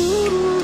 Ooh.